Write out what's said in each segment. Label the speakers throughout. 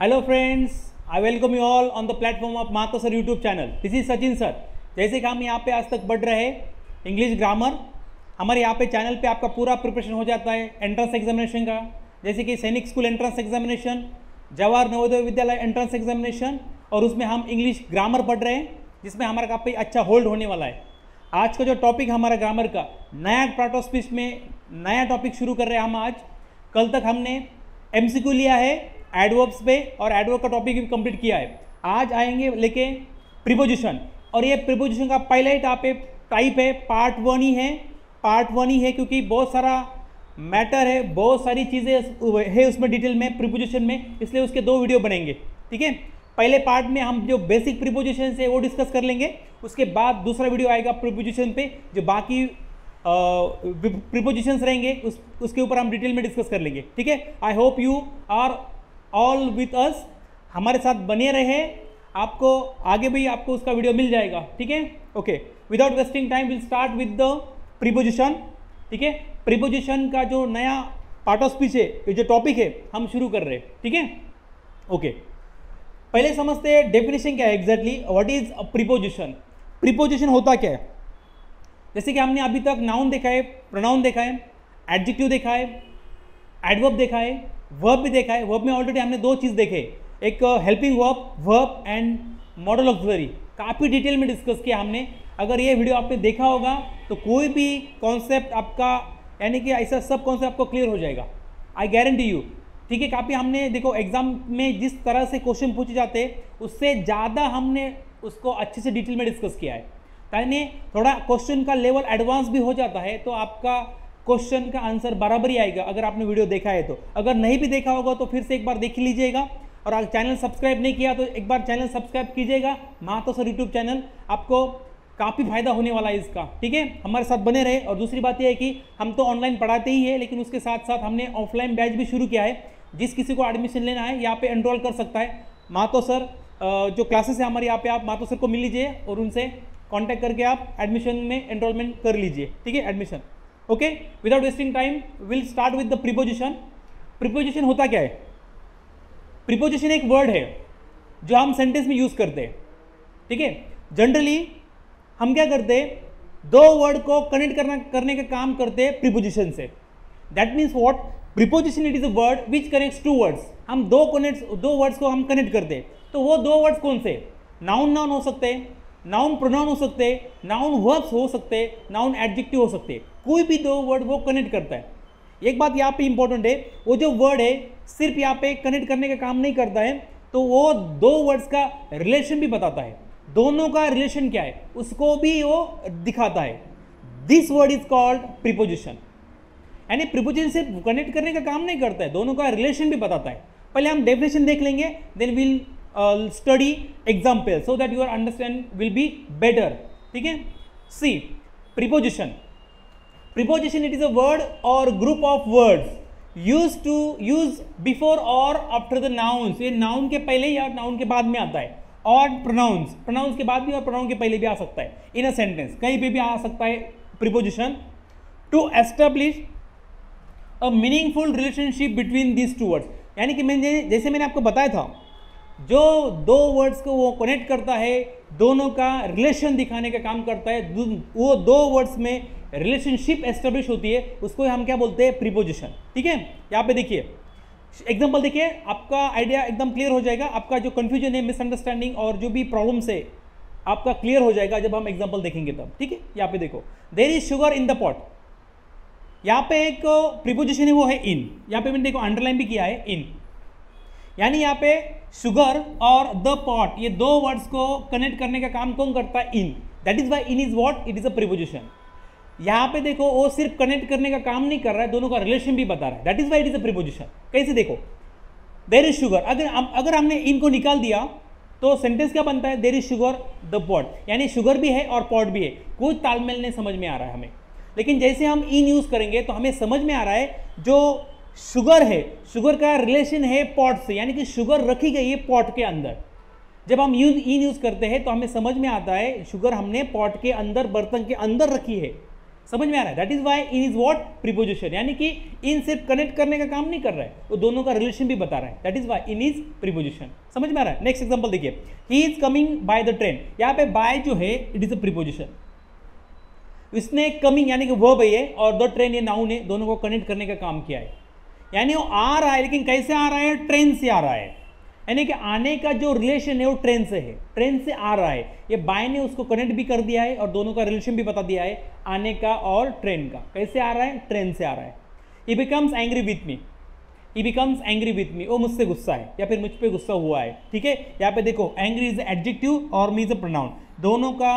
Speaker 1: Hello friends I welcome you all on the platform of मातो sir YouTube channel this is Sachin sir जैसे कि हम यहाँ पे आज तक बढ़ रहे इंग्लिश ग्रामर हमारे यहाँ पे चैनल पे आपका पूरा प्रिपरेशन हो जाता है एंट्रेंस एग्जामिनेशन का। जैसे कि सैनिक school entrance examination Jawahar Navodaya Vidyalaya entrance examination और उसमें हम इंग्लिश ग्रामर पढ़ रहे हैं, जिसमें हमारा काफ़ी अच्छा होल्ड होने वाला है। आज का जो टॉपिक हमारा ग्रामर का, नया पार्ट ऑफ़ स्पीच में नया टॉपिक शुरू कर रहे हैं हम आज। कल तक हमने एमसीक्यू लिया है एडवर्ब्स पे और एडवर्ब का टॉपिक भी कंप्लीट किया है। आज आएँगे लेके प्रिपोजिशन और ये प्रिपोजिशन का पहला ही टाइप टाइप है पार्ट वन ही है। पार्ट वन ही है क्योंकि बहुत सारा मैटर है, बहुत सारी चीज़ें है उसमें डिटेल में प्रिपोजिशन में, इसलिए उसके दो वीडियो बनेंगे। ठीक है? पहले पार्ट में हम जो बेसिक प्रिपोजिशन है वो डिस्कस कर लेंगे। उसके बाद दूसरा वीडियो आएगा प्रिपोजिशन पे, जो बाकी प्रिपोजिशंस रहेंगे, उस, उसके ऊपर हम डिटेल में डिस्कस कर लेंगे। ठीक है? I hope you are all with us हमारे साथ बने रहे, आपको आगे भी आपको उसका वीडियो मिल जाएगा, ठीक है? Okay without wasting time will start with the preposition ठीक है? प्रिपोजिशन का जो नया पार्ट ऑफ़ स्पीच है जो टॉपिक है, हम शुरू कर रहे हैं ठीक है? ओके पहले समझते हैं डेफिनेशन क्या है exactly what is preposition preposition होता क्या है? जैसे कि हमने अभी तक नाउन देखा है प्रोनाउन देखा है एडजेक्टिव देखा है एडवर्ब देखा है वर्ब भी देखा है वर्ब में ऑलरेडी हमने दो चीज़ देखे। एक helping verb verb and model auxiliary काफ़ी डिटेल में डिस्कस किया हमने। अगर ये वीडियो आपने देखा होगा तो कोई भी कॉन्सेप्ट आपका, यानी कि ऐसा सब कॉन्सेप्ट आपको क्लियर हो जाएगा। आई गारंटी यू ठीक है, काफ़ी हमने, देखो एग्ज़ाम में जिस तरह से क्वेश्चन पूछे जाते, उससे ज़्यादा हमने उसको अच्छे से डिटेल में डिस्कस किया है। यानी थोड़ा क्वेश्चन का लेवल एडवांस भी हो जाता है तो आपका क्वेश्चन का आंसर बराबर ही आएगा, अगर आपने वीडियो देखा है तो। अगर नहीं भी देखा होगा तो फिर से एक बार देख लीजिएगा। और अगर चैनल सब्सक्राइब नहीं किया तो एक बार चैनल सब्सक्राइब कीजिएगा। मातो सर यूट्यूब चैनल, आपको काफ़ी फ़ायदा होने वाला है इसका, ठीक है? हमारे साथ बने रहे। और दूसरी बात यह है कि हम तो ऑनलाइन पढ़ाते ही है, लेकिन उसके साथ साथ हमने ऑफलाइन बैच भी शुरू किया है। जिस किसी को एडमिशन लेना है, यहाँ पे एनरोल कर सकता है। मातो सर जो क्लासेस है हमारे यहाँ पे, आप मातो सर को मिल लीजिए और उनसे कांटेक्ट करके आप एडमिशन में एनरोलमेंट कर लीजिए, ठीक है? Admission okay without wasting time will start with the preposition preposition होता क्या है? प्रिपोजिशन एक वर्ड है, जो हम सेंटेंस में यूज़ करते हैं। ठीक है? जनरली हम क्या करते हैं? दो वर्ड को कनेक्ट करना, करने का काम करते हैं प्रिपोजिशन से। That means what preposition it is a word which connects two words हम दो कनेक्ट दो वर्ड्स को हम कनेक्ट करते हैं। तो वो दो वर्ड्स कौन से? नाउन नाउन हो सकते हैं। नाउन प्रोनाउन हो सकते हैं। नाउन वर्ब्स हो सकते हैं। नाउन एडजेक्टिव हो सकते हैं। कोई भी दो वर्ड वो कनेक्ट करता है। एक बात यहाँ पे इंपॉर्टेंट है, वो जो वर्ड है, सिर्फ़ यहाँ पे कनेक्ट करने का काम नहीं करता है तो वो दो वर्ड्स का रिलेशन भी बताता है। दोनों का रिलेशन क्या है, उसको भी वो दिखाता है। This word is called preposition यानी प्रिपोजिशन सिर्फ़ कनेक्ट करने का काम नहीं करता है, दोनों का रिलेशन भी बताता है। पहले हम डेफिनेशन देख लेंगे then will study example so that your understand will be better ठीक है? See preposition. Preposition it is a word or group of words use to use before or after the nouns ये noun के पहले या noun के बाद में आता है। और प्रोनाउंस प्रोनाउंस के बाद भी और प्रोनाउन के पहले भी आ सकता है। इन अ सेंटेंस कहीं पर भी आ सकता है preposition to establish a meaningful relationship between this two words यानी कि मैंने जैसे मैंने आपको बताया था, जो दो वर्ड्स को वो कनेक्ट करता है, दोनों का रिलेशन दिखाने का काम करता है वो दो वर्ड्स में रिलेशनशिप एस्टेब्लिश होती है, उसको हम क्या बोलते हैं? प्रीपोजिशन। ठीक है? यहाँ पे देखिए। एग्जांपल देखिए, आपका आइडिया एकदम क्लियर हो जाएगा, आपका जो कन्फ्यूज़न है मिसअंडरस्टैंडिंग और जो भी प्रॉब्लम्स है, आपका क्लियर हो जाएगा जब हम एग्ज़ाम्पल देखेंगे तब। ठीक है? यहाँ पे देखो। There is sugar in the pot यहाँ पे एक प्रीपोजिशन है, वो है इन यहाँ पे मैंने देखो अंडरलाइन भी किया है इन यानी यहाँ पे शुगर और द पॉट ये दो वर्ड्स को कनेक्ट करने का काम कौन करता है? In that is why in is what it is a preposition यहाँ पे देखो, वो सिर्फ़ कनेक्ट करने का काम नहीं कर रहा है, दोनों का रिलेशन भी बता रहा है। That is why it is a preposition कैसे देखो? देर इज़ शुगर अगर अगर हमने इनको निकाल दिया तो सेंटेंस क्या बनता है? There is sugar the pot यानी शुगर भी है और पॉट भी है। कुछ तालमेल नहीं समझ में आ रहा है हमें। लेकिन जैसे हम इन यूज़ करेंगे तो हमें समझ में आ रहा है, जो शुगर है शुगर का रिलेशन है पॉट से। यानी कि शुगर रखी गई है पॉट के अंदर। जब हम यूज़ इन यूज़ करते हैं तो हमें समझ में आता है शुगर हमने पॉट के अंदर, बर्तन के अंदर रखी है। समझ में आ रहा है? That is why in is what preposition यानी कि इन सिर्फ़ कनेक्ट करने का काम नहीं कर रहा है। वो दोनों का रिलेशन भी बता रहा है। That is why in is preposition समझ में आ रहा है? नेक्स्ट एग्ज़ाम्पल देखिए। He is coming by the train यहाँ पे बाय जो है इट इज़ अ प्रिपोजिशन इसने कमिंग यानी कि वो भैया और द ट्रेन ये नाउन है, दोनों को कनेक्ट करने का काम किया है। यानी वो आ रहा है, लेकिन कैसे आ रहा है? ट्रेन से आ रहा है। यानी कि आने का जो रिलेशन है, वो ट्रेन से है। ट्रेन से आ रहा है। ये बाय ने उसको कनेक्ट भी कर दिया है और दोनों का रिलेशन भी बता दिया है, आने का और ट्रेन का। कैसे आ रहा है? ट्रेन से आ रहा है। He becomes angry with me he becomes angry with me वो मुझसे गुस्सा है, या फिर मुझ पर गुस्सा हुआ है। ठीक है? यहाँ पे देखो एंग्री इज़ एडजेक्टिव और मी इज़ अ प्रोनाउन दोनों का,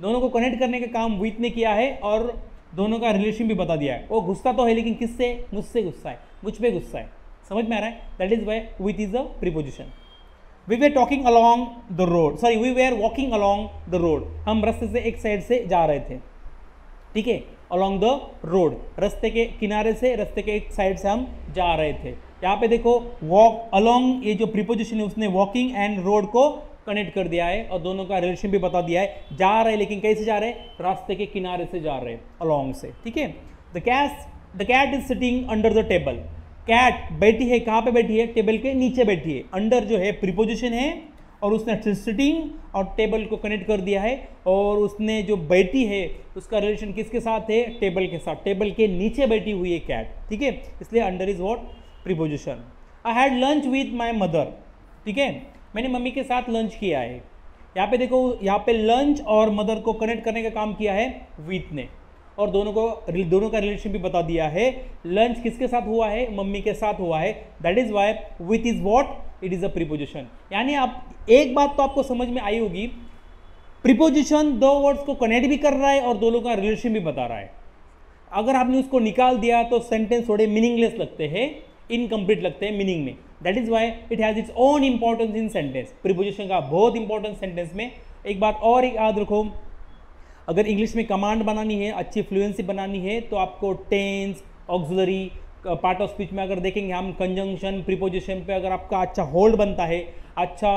Speaker 1: दोनों को कनेक्ट करने का काम विथ ने किया है, और दोनों का रिलेशन भी बता दिया है। वो गुस्सा तो है, लेकिन किससे? मुझसे गुस्सा है। मुझ पर गुस्सा है। समझ में आ रहा है? That is why with is a preposition we were talking along the road sorry we were walking along the road हम रस्ते से एक साइड से जा रहे थे। ठीक है? अलॉन्ग द रोड रस्ते के किनारे से, रस्ते के एक साइड से हम जा रहे थे। यहाँ पे देखो वॉक अलॉन्ग ये जो प्रीपोजिशन है, उसने वॉकिंग एंड रोड को कनेक्ट कर दिया है और दोनों का रिलेशन भी बता दिया है। जा रहे, लेकिन कैसे जा रहे? रास्ते के किनारे से जा रहे अलॉन्ग से। ठीक है? The cat the cat is sitting under the table cat बैठी है, कहाँ पे बैठी है? टेबल के नीचे बैठी है। अंडर जो है, प्रीपोजिशन है और उसने सिटिंग और टेबल को कनेक्ट कर दिया है और उसने जो बैठी है, उसका रिलेशन किसके साथ है? टेबल के साथ। टेबल के नीचे बैठी हुई है कैट, ठीक है? इसलिए under is what preposition. I had lunch with my mother ठीक है? मैंने मम्मी के साथ लंच किया है। यहाँ पे देखो, यहाँ पे लंच और मदर को कनेक्ट करने का काम किया है विथ ने। और दोनों को, दोनों का रिलेशन भी बता दिया है। लंच किसके साथ हुआ है? मम्मी के साथ हुआ है। That is why with is what it is a preposition यानी आप, एक बात तो आपको समझ में आई होगी। प्रीपोजिशन दो वर्ड्स को कनेक्ट भी कर रहा है और दोनों का रिलेशन भी बता रहा है। अगर आपने उसको निकाल दिया तो सेंटेंस थोड़े मीनिंगलेस लगते हैं। इनकम्प्लीट लगते हैं मीनिंग में। That is why it has its own importance in sentence preposition का बहुत इंपॉर्टेंस सेंटेंस में। एक बात और एक याद रखो। अगर इंग्लिश में कमांड बनानी है, अच्छी फ्लुएंसी बनानी है तो आपको tense auxiliary part of speech में अगर देखेंगे हम कंजंक्शन प्रीपोजिशन पे अगर आपका अच्छा होल्ड बनता है अच्छा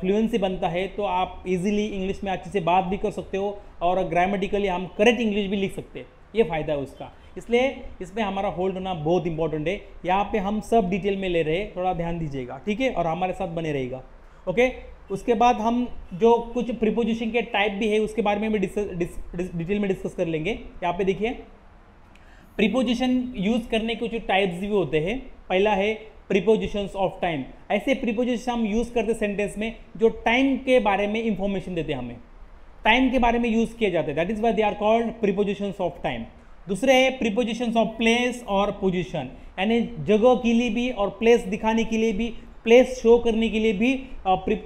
Speaker 1: फ्लुएंसी बनता है तो आप इजीली इंग्लिश में अच्छे से बात भी कर सकते हो और ग्रामेटिकली हम करेक्ट इंग्लिश भी लिख सकते हैं। ये फ़ायदा है उसका। इसलिए इसमें हमारा होल्ड होना बहुत इंपॉर्टेंट है। यहाँ पे हम सब डिटेल में ले रहे हैं, थोड़ा ध्यान दीजिएगा, ठीक है? और हमारे साथ बने रहेगा ओके उसके बाद हम जो कुछ प्रिपोजिशन के टाइप भी है, उसके बारे में भी डिटेल में डिस्कस कर लेंगे। यहाँ पे देखिए प्रिपोजिशन यूज़ करने के कुछ टाइप्स भी होते हैं। पहला है प्रिपोजिशंस ऑफ़ टाइम ऐसे प्रिपोजिशन हम यूज़ करते सेंटेंस में जो टाइम के बारे में इंफॉर्मेशन देते हमें। टाइम के बारे में यूज़ किए जाते हैं। That is why they are called prepositions of time दूसरे है प्रिपोजिशंस ऑफ़ प्लेस और पोजिशन यानी जगह के लिए भी और प्लेस दिखाने के लिए भी प्लेस शो करने के लिए भी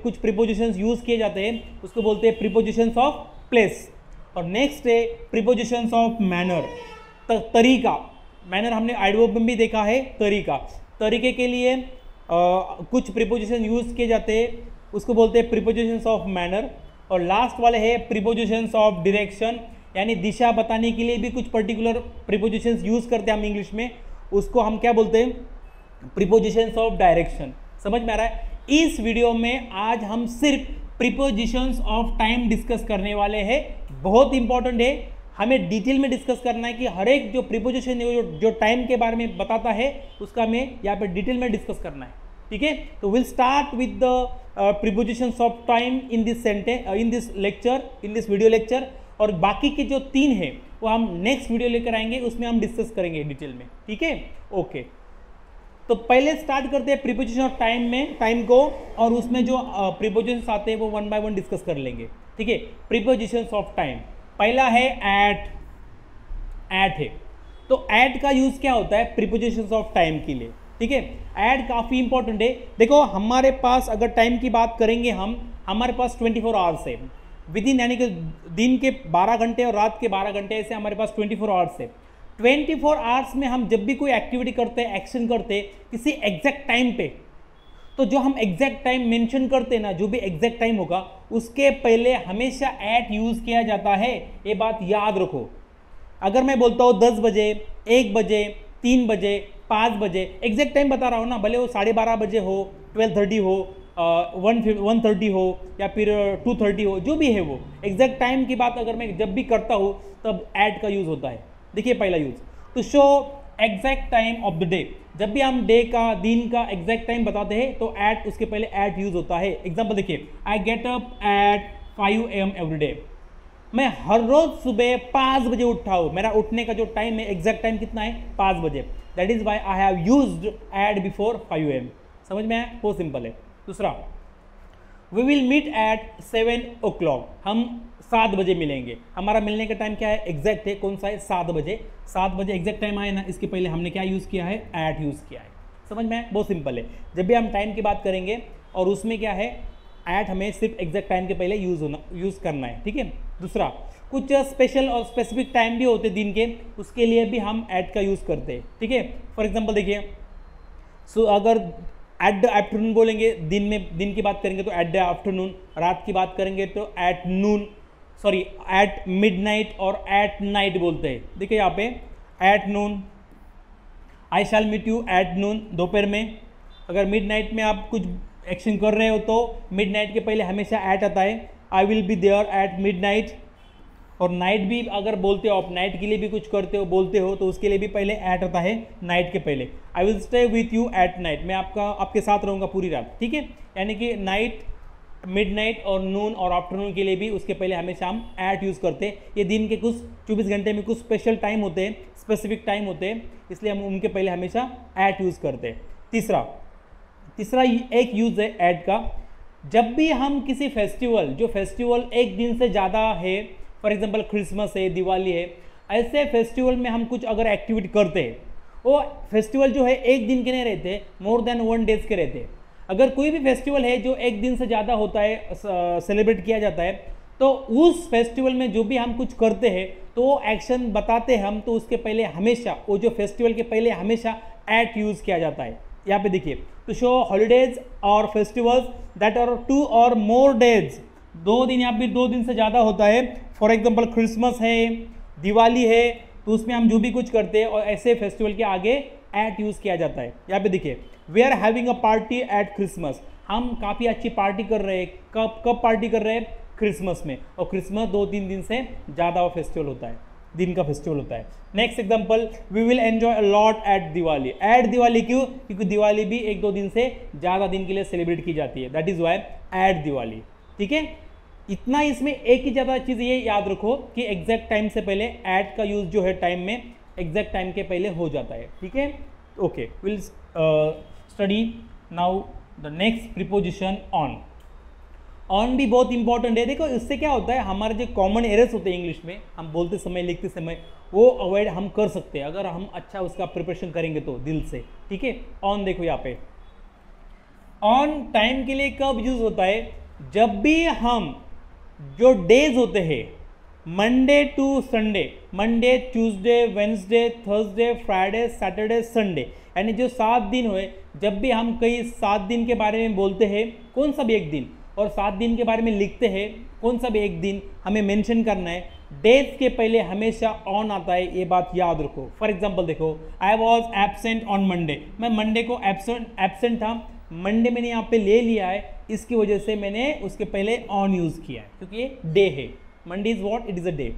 Speaker 1: कुछ प्रिपोजिशंस यूज़ किए जाते हैं। उसको बोलते हैं प्रिपोजिशंस ऑफ़ प्लेस और नेक्स्ट है प्रिपोजिशंस ऑफ़ मैनर तरीका. मैनर हमने आइडवर्ब में भी देखा है तरीका. तरीके के लिए आ, कुछ प्रिपोजिशन यूज़ किए जाते हैं। उसको बोलते हैं प्रिपोजिशंस ऑफ़ मैनर और लास्ट वाले है प्रिपोजिशंस ऑफ़ डायरेक्शन यानी दिशा बताने के लिए भी कुछ पर्टिकुलर प्रिपोजिशंस यूज़ करते हैं हम इंग्लिश में। उसको हम क्या बोलते हैं? प्रिपोजिशंस ऑफ़ डायरेक्शन समझ में आ रहा है? इस वीडियो में आज हम सिर्फ़ प्रिपोजिशंस ऑफ़ टाइम डिस्कस करने वाले हैं। बहुत इंपॉर्टेंट है। हमें डिटेल में डिस्कस करना है कि हर एक जो प्रिपोजिशन है जो, टाइम के बारे में बताता है उसका हमें यहाँ पे डिटेल में डिस्कस करना है। ठीक है? तो will start with the prepositions of time in this sentence in this lecture in this video lecture और बाकी के जो तीन है वो हम नेक्स्ट वीडियो लेकर आएँगे उसमें हम डिस्कस करेंगे डिटेल में। ठीक है? ओके तो पहले स्टार्ट करते हैं प्रिपोजिशन ऑफ़ टाइम में टाइम को, और उसमें जो प्रिपोजिशन आते हैं वो वन बाय वन डिस्कस कर लेंगे। ठीक है? प्रिपोजिशन ऑफ़ टाइम पहला है एट एट है। तो एट का यूज़ क्या होता है? प्रिपोजिशन ऑफ़ टाइम के लिए। ठीक है? एड काफ़ी इंपॉर्टेंट है। देखो, हमारे पास अगर टाइम की बात करेंगे हम, हमारे पास 24 फोर आवर्स है। विद इन यानी कि दिन के 12 घंटे और रात के 12 घंटे ऐसे हमारे पास 24 फोर आवर्स है। 24 फोर आवर्स में हम जब भी कोई एक्टिविटी करते हैं एक्शन करते हैं किसी एग्जैक्ट टाइम पे तो जो हम एग्जैक्ट टाइम मेंशन करते हैं ना, जो भी एग्जैक्ट टाइम होगा, उसके पहले हमेशा एट यूज़ किया जाता है। ये बात याद रखो। अगर मैं बोलता हूँ दस बजे, एक बजे, तीन बजे, पाँच बजे एग्जैक्ट टाइम बता रहा हूँ ना, भले वो साढ़े बारह बजे हो ट्वेल्व थर्टी हो वन वन थर्टी हो, या फिर टू थर्टी हो, जो भी है वो। एग्जैक्ट टाइम की बात अगर मैं जब भी करता हूँ, तब एट का यूज़ होता है। देखिए पहला use to show exact time of the day जब भी हम डे का, दिन का एग्जैक्ट टाइम बताते हैं तो एट उसके पहले एट यूज़ होता है। एग्ज़ाम्पल देखिए I get up at five AM every day मैं हर रोज सुबह पाँच बजे उठा हूँ। मेरा उठने का जो टाइम है एग्जैक्ट टाइम कितना है? पाँच बजे। That is why I have use at before five AM समझ में आया? बहुत सिंपल है। दूसरा we will meet at seven o'clock हम सात बजे मिलेंगे। हमारा मिलने का टाइम क्या है? एग्जैक्ट है। कौन सा है? सात बजे। सात बजे एग्जैक्ट टाइम आए ना, इसके पहले हमने क्या यूज़ किया है? ऐट यूज़ किया है। समझ में बहुत सिंपल है। जब भी हम टाइम की बात करेंगे, और उसमें क्या है? ऐट हमें सिर्फ़ एग्जैक्ट टाइम के पहले यूज़ होना यूज़ करना है। ठीक है? दूसरा, कुछ स्पेशल और स्पेसिफिक टाइम भी होते दिन के, उसके लिए भी हम ऐट का यूज़ करते हैं। ठीक है? फॉर एग्ज़ाम्पल देखिए सो अगर एट द आफ्टरनून बोलेंगे, दिन में, दिन की बात करेंगे तो एट द आफ्टरनून रात की बात करेंगे तो at noon sorry at mid और एट नाइट बोलते हैं। देखिए यहाँ पे at noon I shall meet you at noon दोपहर में। अगर मिड में आप कुछ एक्शन कर रहे हो तो मिड के पहले हमेशा एट आता है। I will be there at mid और नाइट भी अगर बोलते हो, आप नाइट के लिए भी कुछ करते हो, बोलते हो तो उसके लिए भी पहले ऐट आता है नाइट के पहले। I will stay with you at night मैं आपका, आपके साथ रहूँगा पूरी रात, ठीक है? यानी कि नाइट मिड नाइट और नून और आफ्टरनून के लिए भी उसके पहले हमेशा हम एट यूज़ करते हैं। ये दिन के कुछ 24 घंटे में कुछ स्पेशल टाइम होते हैं स्पेसिफिक टाइम होते हैं, इसलिए हम उनके पहले हमेशा एट यूज़ करते हैं। तीसरा तीसरा एक यूज़ है एड का। जब भी हम किसी फेस्टिवल जो फेस्टिवल एक दिन से ज़्यादा है फॉर एग्जांपल क्रिसमस है, दिवाली है, ऐसे फेस्टिवल में हम कुछ अगर एक्टिविटी करते हैं, वो फेस्टिवल जो है एक दिन के नहीं रहते मोर देन वन डेज़ के रहते अगर कोई भी फेस्टिवल है जो एक दिन से ज़्यादा होता है सेलिब्रेट किया जाता है तो उस फेस्टिवल में जो भी हम कुछ करते हैं तो एक्शन बताते हैं हम तो उसके पहले हमेशा, वो जो फेस्टिवल के पहले हमेशा एट यूज़ किया जाता है। यहाँ पे देखिए टू शो हॉलीडेज और festivals that are two or more days दो दिन या फिर दो दिन से ज़्यादा होता है। फॉर एग्ज़ाम्पल क्रिसमस है, दिवाली है तो उसमें हम जो भी कुछ करते हैं, और ऐसे फेस्टिवल के आगे एट यूज़ किया जाता है। यहाँ पे देखिए we are having a party at Christmas हम काफ़ी अच्छी पार्टी कर रहे हैं। कब कब पार्टी कर रहे हैं? क्रिसमस में। और क्रिसमस दो तीन दिन से ज़्यादा फेस्टिवल होता है। दिन का फेस्टिवल होता है। Next example we will enjoy lot at Diwali at Diwali क्यों? क्योंकि दिवाली भी एक दो दिन से ज़्यादा दिन के लिए सेलिब्रेट की जाती है। That is why at Diwali ठीक है? इतना इसमें एक ही ज़्यादा चीज़ ये याद रखो कि एग्जैक्ट टाइम से पहले एट का यूज़ जो है टाइम में एग्जैक्ट टाइम के पहले हो जाता है। ठीक है? Okay will study now the next preposition on on भी बहुत इंपॉर्टेंट है। देखो, इससे क्या होता है? हमारे जो कॉमन एरर्स होते हैं इंग्लिश में, हम बोलते समय, लिखते समय, वो अवॉइड हम कर सकते हैं। अगर हम अच्छा उसका प्रिपरेशन करेंगे तो दिल से। ठीक है? ऑन देखो यहाँ पे। ऑन टाइम के लिए कब यूज़ होता है? जब भी हम जो डेज़ होते हैं Monday to Sunday Monday Tuesday Wednesday Thursday Friday Saturday Sunday यानी जो सात दिन हुए, जब भी हम कई सात दिन के बारे में बोलते हैं, कौन सा भी एक दिन, और सात दिन के बारे में लिखते हैं, कौन सा भी एक दिन हमें मेंशन करना है डेज़ के पहले हमेशा ऑन आता है, ये बात याद रखो। फॉर एग्ज़ाम्पल देखो I was absent on Monday मैं मंडे को एबसेंट एबसेंट था मंडे मैंने यहाँ पे ले लिया है, इसकी वजह से मैंने उसके पहले ऑन यूज़ किया है, क्योंकि ये डे है। Monday is what it is a day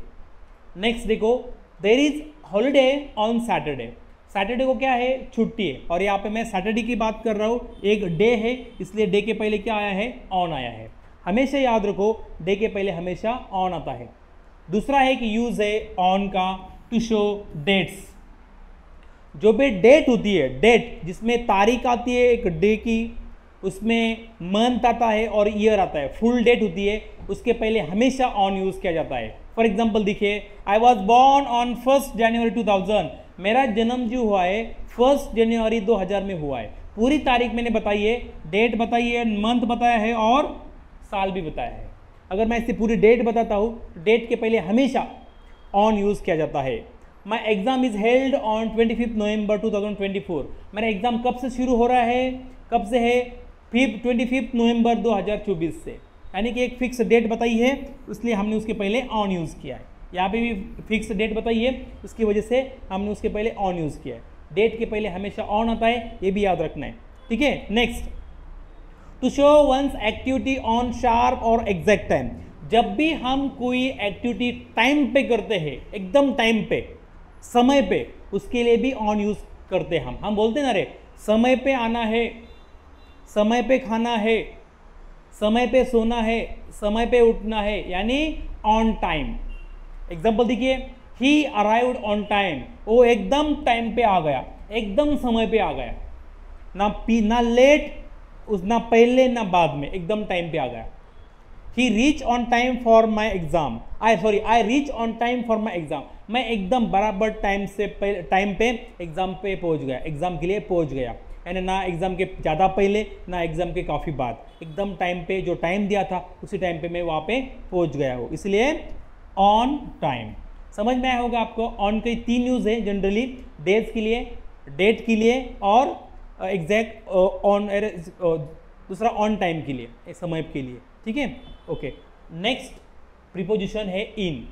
Speaker 1: next देखो there is holiday on Saturday Saturday को क्या है? छुट्टी है। और यहाँ पे मैं सैटरडे की बात कर रहा हूँ। एक डे है, इसलिए डे के पहले क्या आया है? ऑन आया है। हमेशा याद रखो, डे के पहले हमेशा ऑन आता है। दूसरा है कि यूज़ है ऑन का, टू शो डेट्स। जो भी डेट होती है, डेट जिसमें तारीख आती है एक डे की, उसमें मंथ आता है और ईयर आता है। फुल डेट होती है, उसके पहले हमेशा ऑन यूज़ किया जाता है। फॉर एग्ज़ाम्पल देखिए I was born on first January two मेरा जन्म जो हुआ है फ़र्स्ट जनवरी 2000 में हुआ है। पूरी तारीख मैंने बताई है डेट बताई है मंथ बताया है और साल भी बताया है। अगर मैं इससे पूरी डेट बताता हूँ डेट के पहले हमेशा ऑन यूज़ किया जाता है। My exam is held on twenty fifth November 2024 मेरा एग्ज़ाम कब से शुरू हो रहा है? कब से है? फिफ्थ ट्वेंटी फिफ्थ नवंबर 2024 से। यानी कि एक फिक्स डेट बताई है, इसलिए हमने उसके पहले ऑन यूज़ किया है। यहाँ पे भी फिक्स डेट बताई है उसकी वजह से हमने उसके पहले ऑन यूज़ किया है। डेट के पहले हमेशा ऑन आता है, ये भी याद रखना है। ठीक है? Next to show once activity on sharp और एग्जैक्ट टाइम जब भी हम कोई एक्टिविटी टाइम पे करते हैं, एकदम टाइम पे, समय पे, उसके लिए भी ऑन यूज़ करते हैं हम। हम बोलते ना रे, समय पे आना है, समय पे खाना है, समय पे सोना है, समय पे उठना है, यानी ऑन टाइम एग्ज़ाम्पल देखिए ही अराइव्ड ऑन टाइम वो एकदम टाइम पे आ गया. एकदम समय पे आ गया. ना पी, ना लेट उस, ना पहले, ना बाद में. एकदम टाइम पे आ गया. He reach on time for my exam I sorry I reach on time for my exam मैं एकदम बराबर टाइम से टाइम पे एग्ज़ाम पे पहुँच गया. एग्ज़ाम के लिए पहुँच गया. यानी ना एग्ज़ाम के ज़्यादा पहले, ना एग्ज़ाम के काफ़ी बाद. एकदम टाइम पे जो टाइम दिया था, उसी टाइम पे मैं वहाँ पे पहुँच गया हूँ. इसलिए ऑन टाइम समझ में आया होगा आपको ऑन के तीन यूज़ है जनरली डेज़ के लिए डेट के लिए, और एग्जैक्ट ऑन दूसरा ऑन टाइम के लिए समय के लिए, ठीक है? ओके नेक्स्ट प्रिपोजिशन है इन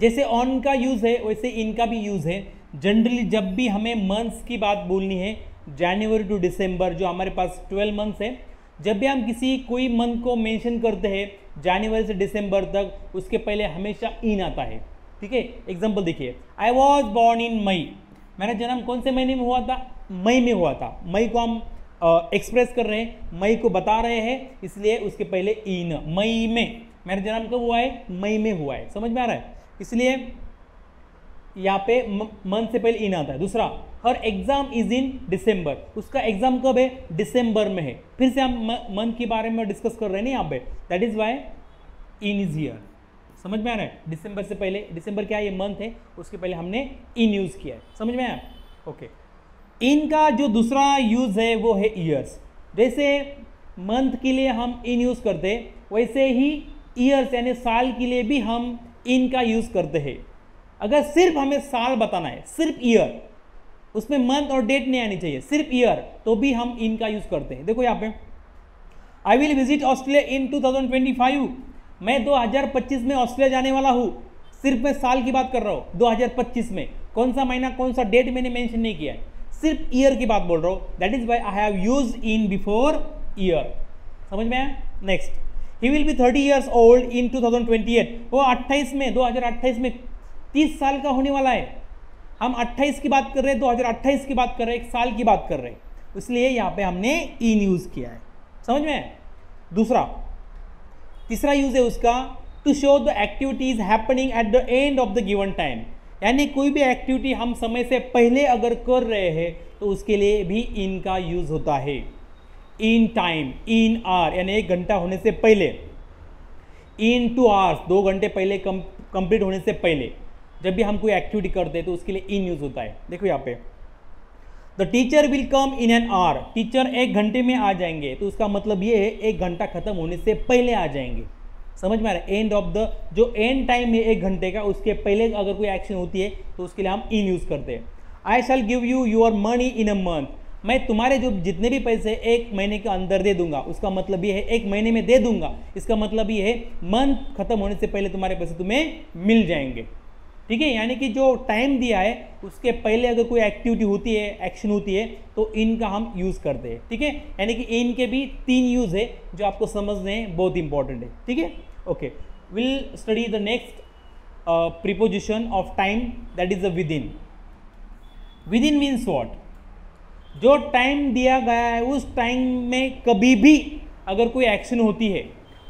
Speaker 1: जैसे ऑन का यूज़ है, वैसे इन का भी यूज़ है. जनरली जब भी हमें मंथ्स की बात बोलनी है जनवरी टू दिसंबर जो हमारे पास 12 मंथ्स है जब भी हम किसी कोई मंथ को मेंशन करते हैं जनवरी से दिसंबर तक, उसके पहले हमेशा इन आता है। ठीक है? एग्जांपल देखिए। आई वॉज़ बॉर्न इन मई मेरा जन्म कौन से महीने में हुआ था? मई में हुआ था। मई को हम एक्सप्रेस कर रहे हैं। मई को बता रहे हैं। इसलिए उसके पहले इन। मई में। मेरा जन्म कब हुआ है? मई में हुआ है। समझ में आ रहा है? इसलिए यहाँ पे मंथ से पहले इन आता है। दूसरा हर एग्ज़ाम इज़ इन डिसम्बर उसका एग्ज़ाम कब है? डिसम्बर में है। फिर से हम मंथ के बारे में डिस्कस कर रहे हैं ना यहाँ पे। That is why in is year समझ में आ रहा है? दिसंबर से पहले दिसंबर क्या ये मंथ है? उसके पहले हमने इन यूज़ किया है। समझ में आया? ओके इन का जो दूसरा यूज़ है, वो है ईयर्स जैसे मंथ के लिए हम इन यूज़ करते वैसे ही ईयर्स यानी साल के लिए भी हम इन का यूज़ करते हैं। अगर सिर्फ़ हमें साल बताना है, सिर्फ़ ईयर उसमें मंथ और डेट नहीं आनी चाहिए, सिर्फ़ ईयर तो भी हम इन का यूज़ करते हैं। देखो यहाँ पे I will visit Australia in 2025 मैं 2025 में ऑस्ट्रेलिया जाने वाला हूँ। सिर्फ़ मैं साल की बात कर रहा हूँ 2025 में। कौन सा महीना, कौन सा डेट मैंने मेंशन नहीं किया सिर्फ़ ईयर की बात बोल रहा हूँ। That is why I have use in before year समझ में आया? Next he will be thirty years old in 2028 वो 28 में 2028 में 30 साल का होने वाला है। हम 28 की बात कर रहे हैं 2028 की बात कर रहे हैं, एक साल की बात कर रहे हैं। इसलिए यहाँ पे हमने इन यूज़ किया है। समझ में? दूसरा, तीसरा यूज़ है उसका to show the activities happening at the end of the given time यानी कोई भी एक्टिविटी हम समय से पहले अगर कर रहे हैं तो उसके लिए भी इन का यूज़ होता है। इन टाइम इन आर यानी एक घंटा होने से पहले। इन टू आवर्स दो घंटे पहले कंप्लीट होने से पहले। जब भी हम कोई एक्टिविटी करते हैं तो उसके लिए इन यूज़ होता है। देखो यहाँ पे। The teacher will come in an hour teacher एक घंटे में आ जाएँगे तो उसका मतलब ये है, एक घंटा खत्म होने से पहले आ जाएँगे। समझ में आ रहा है? एंड ऑफ़ द जो एंड टाइम है एक घंटे का, उसके पहले अगर कोई एक्शन होती है तो उसके लिए हम इन यूज़ करते हैं। I shall give you your money in a month मैं तुम्हारे जो जितने भी पैसे एक महीने के अंदर दे दूँगा। उसका मतलब ये है, एक महीने में दे दूँगा। इसका मतलब ये है मंथ खत्म होने से पहले तुम्हारे पैसे तुम्हें मिल जाएँगे। ठीक है? यानी कि जो टाइम दिया है, उसके पहले अगर कोई एक्टिविटी होती है एक्शन होती है तो इनका हम यूज़ करते हैं, ठीक है? यानी कि इनके भी तीन यूज़ है, जो आपको समझने हैं, बहुत इंपॉर्टेंट है, ठीक है? Okay will study the next preposition of time that is the within within means what जो टाइम दिया गया है, उस टाइम में कभी भी अगर कोई एक्शन होती है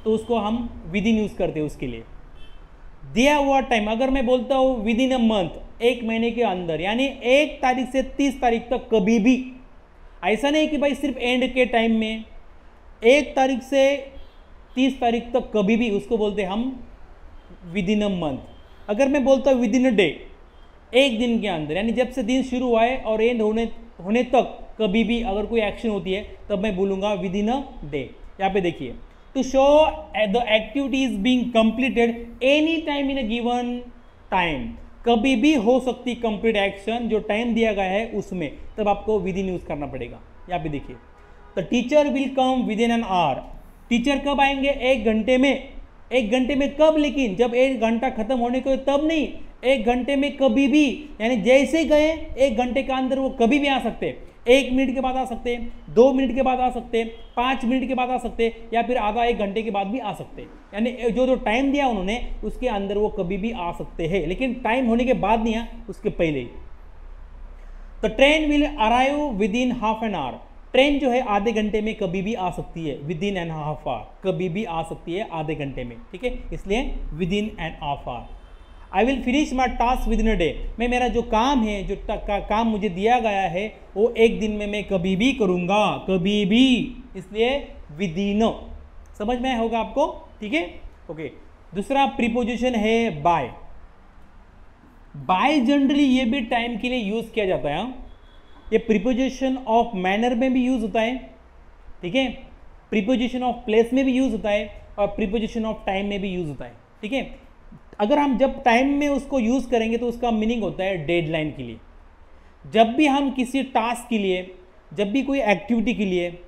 Speaker 1: तो उसको हम विद इन यूज़ करते हैं उसके लिए। दिया हुआ टाइम अगर मैं बोलता हूँ विद इन अ मंथ एक महीने के अंदर, यानी एक तारीख से तीस तारीख तक कभी भी। ऐसा नहीं कि भाई सिर्फ़ एंड के टाइम में, एक तारीख से तीस तारीख तक कभी भी उसको बोलते हम विद इन अ मंथ अगर मैं बोलता हूँ विद इन अ डे एक दिन के अंदर, यानी जब से दिन शुरू हुआ है और एंड होने होने तक कभी भी अगर कोई एक्शन होती है, तब मैं बोलूँगा विद इन अ डे यहाँ पे देखिए to show the activity is being completed any time in a given time. कभी भी हो सकती कंप्लीट एक्शन जो टाइम दिया गया है उसमें, तब आपको विद इन यूज़ करना पड़ेगा। यहाँ पे देखिए। The teacher will come within an hour teacher कब आएँगे? एक घंटे में। एक घंटे में कब? लेकिन जब एक घंटा खत्म होने को तब नहीं। एक घंटे में कभी भी, यानी जैसे गए, एक घंटे के अंदर वो कभी भी आ सकते। एक मिनट के बाद आ सकते हैं, दो मिनट के बाद आ सकते हैं, पाँच मिनट के बाद आ सकते हैं, या फिर आधा एक घंटे के बाद भी आ सकते हैं। यानी जो जो टाइम दिया उन्होंने, उसके अंदर वो कभी भी आ सकते हैं। लेकिन टाइम होने के बाद नहीं आ उसके पहले ही। तो train will arrive within half an hour train जो है, आधे घंटे में कभी भी आ सकती है। Within an half hour कभी भी आ सकती है आधे घंटे में। ठीक है? इसलिए within an half hour I will finish my task within a day मैं मेरा जो काम है जो का, काम मुझे दिया गया है वो एक दिन में मैं कभी भी करूँगा। कभी भी। इसलिए विद इन समझ में होगा आपको? ठीक है? ओके दूसरा प्रीपोजिशन है बाय बाय जनरली ये भी टाइम के लिए यूज़ किया जाता है हाँ। ये प्रीपोजिशन ऑफ़ मैनर में भी यूज़ होता है ठीक है? प्रीपोजिशन ऑफ़ प्लेस में भी यूज़ होता है और प्रीपोजिशन ऑफ़ टाइम में भी यूज़ होता है ठीक है? अगर हम जब टाइम में उसको यूज़ करेंगे तो उसका मीनिंग होता है डेडलाइन के लिए। जब भी हम किसी टास्क के लिए, जब भी कोई एक्टिविटी के लिए,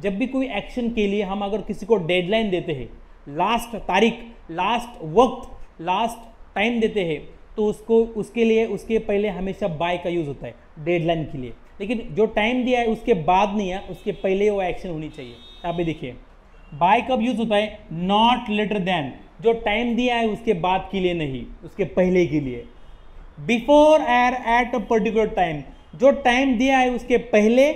Speaker 1: जब भी कोई एक्शन के लिए हम अगर किसी को डेडलाइन देते हैं लास्ट तारीख लास्ट वक्त लास्ट टाइम देते हैं तो उसको, उसके लिए, उसके पहले हमेशा बाय का यूज़ होता है डेडलाइन के लिए। लेकिन जो टाइम दिया है, उसके बाद नहीं है, उसके पहले वो एक्शन होनी चाहिए। यहाँ पे देखिए। बाय कब यूज़ होता है? नॉट लेटर देन जो टाइम दिया है, उसके बाद के लिए नहीं, उसके पहले के लिए. Before or at a particular time जो टाइम दिया है, उसके पहले,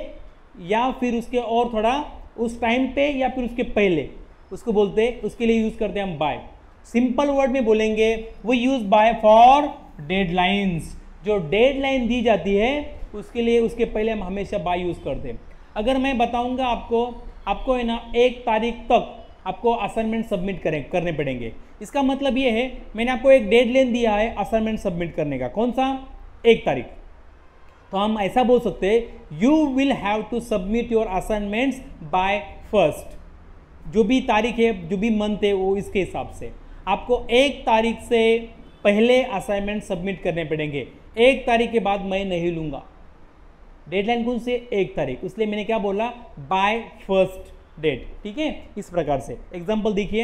Speaker 1: या फिर उसके और थोड़ा, उस टाइम पे, या फिर उसके पहले. उसको बोलते हैं उसके लिए यूज़ करते हैं हम बाय सिंपल वर्ड में बोलेंगे, वो यूज़ बाय फॉर डेडलाइंस जो डेडलाइन दी जाती है, उसके लिए, उसके पहले हम हमेशा बाय यूज़ करते हैं. अगर मैं बताऊँगा आपको आपको है ना, एक तारीख तक आपको असाइनमेंट सबमिट करें, करने पड़ेंगे। इसका मतलब ये है, मैंने आपको एक डेड लाइन दिया है असाइनमेंट सबमिट करने का। कौन सा? एक तारीख। तो हम ऐसा बोल सकते हैं you will have to submit your assignments by first जो भी तारीख है, जो भी मंथ है, वो इसके हिसाब से। आपको एक तारीख से पहले असाइनमेंट सबमिट करने पड़ेंगे। एक तारीख के बाद मैं नहीं लूँगा। डेडलाइन कौन से? एक तारीख। इसलिए मैंने क्या बोला? By first date. ठीक है? इस प्रकार से। एग्ज़ाम्पल देखिए।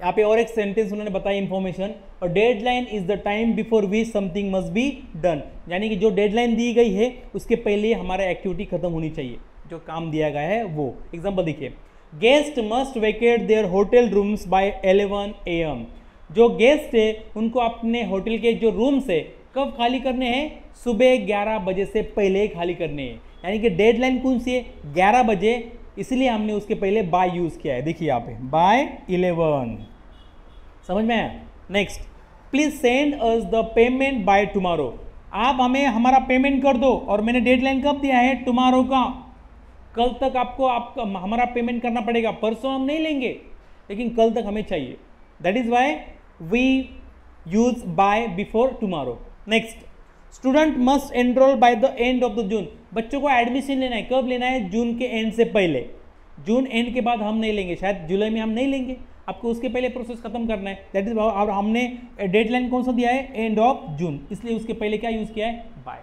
Speaker 1: यहाँ पे और एक सेंटेंस उन्होंने बताया इंफॉर्मेशन और deadline is the time before we something must be done यानी कि जो डेडलाइन दी गई है, उसके पहले हमारा एक्टिविटी खत्म होनी चाहिए। जो काम दिया गया है, वो। एग्ज़ाम्पल देखिए। Guest must vacate their hotel rooms by 11 AM जो गेस्ट है, उनको अपने होटल के जो रूम्स है कब खाली करने हैं? सुबह 11 बजे से पहले ही खाली करने हैं। यानी कि डेडलाइन कौन सी है? 11 बजे। इसलिए हमने उसके पहले बाय यूज़ किया है। देखिए यहाँ पे बाय 11 समझ में आया? Next please send us the payment by tomorrow आप हमें हमारा पेमेंट कर दो और मैंने डेडलाइन कब दिया है? टुमारो का। कल तक आपको आपका हमारा पेमेंट करना पड़ेगा। परसों हम नहीं लेंगे, लेकिन कल तक हमें चाहिए। That is why we use by before tomorrow next student must enrol by the end of the June बच्चों को एडमिशन लेना है। कब लेना है? जून के एंड से पहले। जून एंड के बाद हम नहीं लेंगे। शायद जुलाई में हम नहीं लेंगे। आपको उसके पहले प्रोसेस खत्म करना है। दैट इज़ और हमने डेडलाइन कौन सा दिया है? एंड ऑफ़ जून इसलिए उसके पहले क्या यूज़ किया है? बाय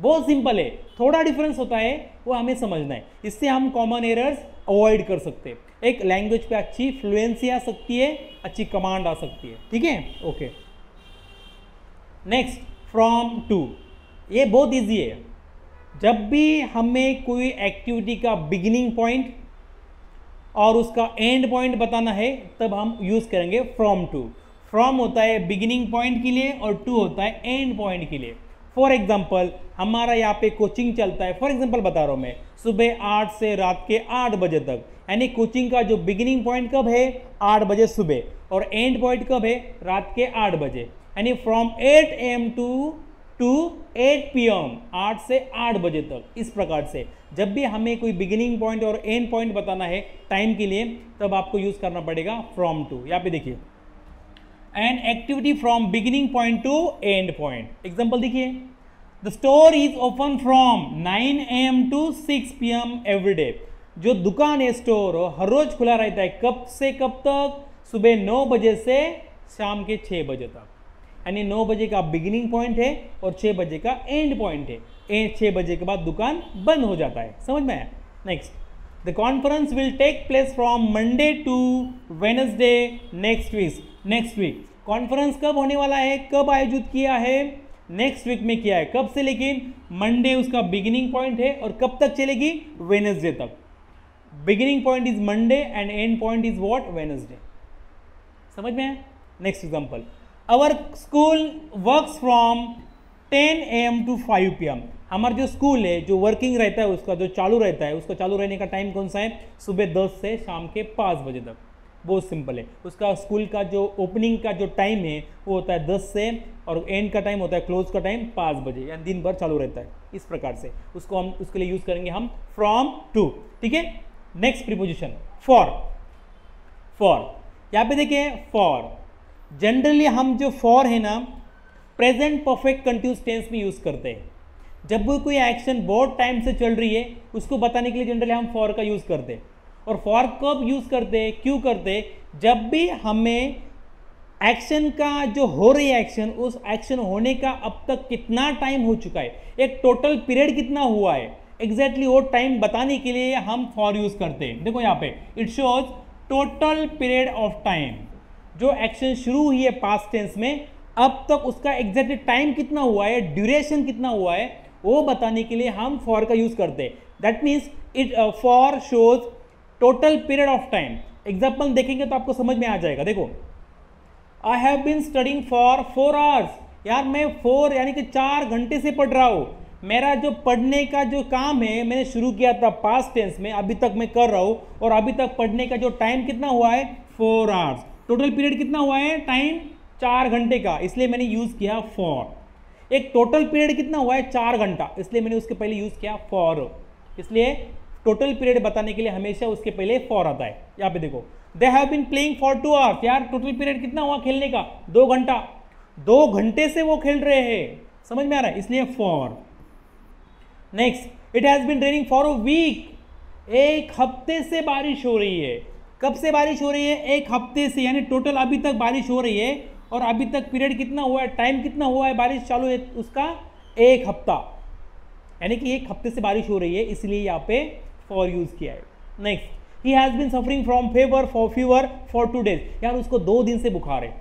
Speaker 1: बहुत सिंपल है। थोड़ा डिफरेंस होता है। वो हमें समझना है। इससे हम कॉमन एरर्स अवॉइड कर सकते हैं। एक लैंग्वेज पे अच्छी फ्लुएंसी आ सकती है। अच्छी कमांड आ सकती है। ठीक है? ओके नेक्स्ट फ्रॉम टू ये बहुत ईजी है। जब भी हमें कोई एक्टिविटी का बिगिनिंग पॉइंट और उसका एंड पॉइंट बताना है, तब हम यूज़ करेंगे फ्रॉम टू फ्रॉम होता है बिगिनिंग पॉइंट के लिए और टू होता है एंड पॉइंट के लिए। फॉर एग्ज़ाम्पल हमारा यहाँ पे कोचिंग चलता है। फॉर एग्ज़ाम्पल बता रहा हूँ मैं। सुबह आठ से रात के आठ बजे तक। यानी कोचिंग का जो बिगिनिंग पॉइंट कब है? आठ बजे सुबह। और एंड पॉइंट कब है? रात के आठ बजे। यानी from 8 AM to to 8 P M आठ से आठ बजे तक, इस प्रकार से। जब भी हमें कोई बिगिनिंग पॉइंट और एंड पॉइंट बताना है टाइम के लिए, तब आपको यूज़ करना पड़ेगा फ्रॉम टू यहाँ पे देखिए। End activity from beginning point to end point example देखिए। The store is open from 9 AM to 6 P M every day जो दुकान है स्टोर हर रोज खुला रहता है। कब से कब तक? सुबह 9 बजे से शाम के 6 बजे तक। यानी नौ बजे का बिगिनिंग पॉइंट है और छः बजे का एंड पॉइंट है। एंड छः बजे के बाद दुकान बंद हो जाता है। समझ में आया? Next the conference will take place from Monday to Wednesday next week next week conference कब होने वाला है? कब आयोजित किया है? नेक्स्ट वीक में किया है। कब से लेकिन? मंडे उसका बिगिनिंग पॉइंट है और कब तक चलेगी? वेनसडे तक। Beginning point is Monday end end point is what Wednesday समझ में है next example our school work from 10 AM to 5 P M हमारा जो स्कूल है, जो वर्किंग रहता है, उसका जो चालू रहता है, उसका चालू रहने का टाइम कौन सा है? सुबह 10 से शाम के 5 बजे तक। बहुत सिंपल है। उसका स्कूल का जो ओपनिंग का जो टाइम है, वो होता है 10 से और एंड का टाइम होता है क्लोज का टाइम 5 बजे, यानी दिन भर चालू रहता है। इस प्रकार से। उसको हम, उसके लिए यूज़ करेंगे हम फ्रॉम टू ठीक है? नेक्स्ट प्रिपोजिशन फॉर फॉर यहाँ पे देखिए फॉर जनरली हम जो फॉर है ना प्रेजेंट परफेक्ट कंटिन्यूस टेंस में यूज़ करते हैं। जब भी कोई एक्शन बहुत टाइम से चल रही है, उसको बताने के लिए जनरली हम फॉर का यूज़ करते हैं। और फॉर कब यूज़ करते हैं, क्यों करते हैं? जब भी हमें एक्शन का जो हो रही है एक्शन उस एक्शन होने का अब तक कितना टाइम हो चुका है? एक टोटल पीरियड कितना हुआ है? एग्जैक्टली exactly वो टाइम बताने के लिए हम फॉर यूज़ करते हैं। देखो यहाँ पे it shows total period of time जो एक्शन शुरू हुई है पास्ट टेंस में, अब तक उसका एग्जैक्टली टाइम कितना हुआ है ड्यूरेशन कितना हुआ है, वो बताने के लिए हम फॉर का यूज़ करते हैं। That means it for shows total period of time example देखेंगे तो आपको समझ में आ जाएगा। देखो I have been studying for four hours यार, मैं फोर यानी कि चार घंटे से पढ़ रहा हूँ। मेरा जो पढ़ने का जो काम है, मैंने शुरू किया था पास्ट टेंस में, अभी तक मैं कर रहा हूँ, और अभी तक पढ़ने का जो टाइम कितना हुआ है? फोर आवर्स टोटल पीरियड कितना हुआ है? टाइम चार घंटे का। इसलिए मैंने यूज़ किया फॉर एक टोटल पीरियड कितना हुआ है? चार घंटा। इसलिए मैंने उसके पहले यूज़ किया फॉर इसलिए टोटल पीरियड बताने के लिए हमेशा उसके पहले फॉर आता है। यहाँ पे देखो। They have been playing for two hours यार टोटल पीरियड कितना हुआ खेलने का? दो घंटा। दो घंटे से वो खेल रहे हैं। समझ में आ रहा है? इसलिए for next it has been raining for a week एक हफ़्ते से बारिश हो रही है। कब से बारिश हो रही है? एक हफ़्ते से, यानी टोटल अभी तक बारिश हो रही है और अभी तक पीरियड कितना हुआ है? टाइम कितना हुआ है बारिश चालू है उसका? एक हफ़्ता। यानी कि एक हफ़्ते से बारिश हो रही है, इसलिए यहाँ पे फॉर यूज़ किया है। Next he has been suffering from fever for fever for two days यार उसको दो दिन से बुखार है।